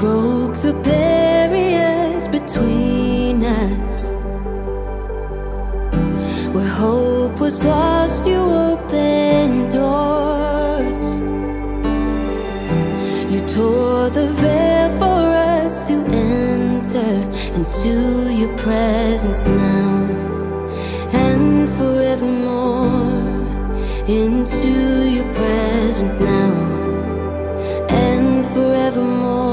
broke the barriers between us. Where hope was lost, you opened doors. You tore the veil for us to enter into your presence now and forevermore. Into your presence now and forevermore.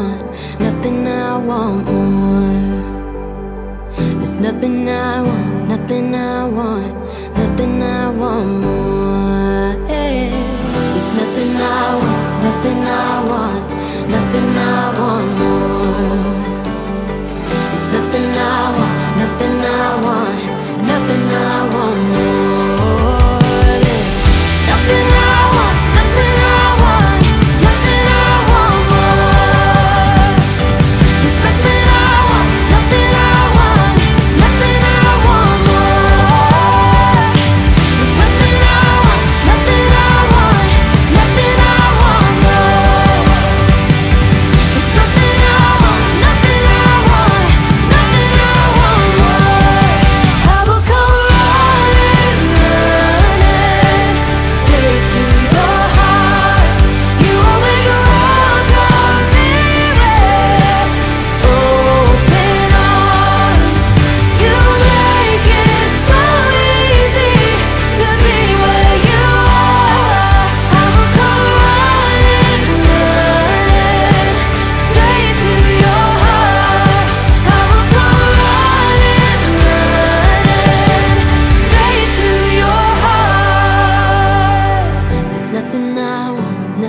want, nothing I want more. There's nothing I want, nothing I want, nothing I want more. There's nothing I want.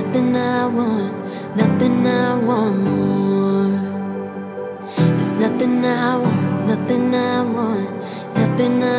nothing I want, nothing I want more. There's nothing I want, nothing I want, nothing I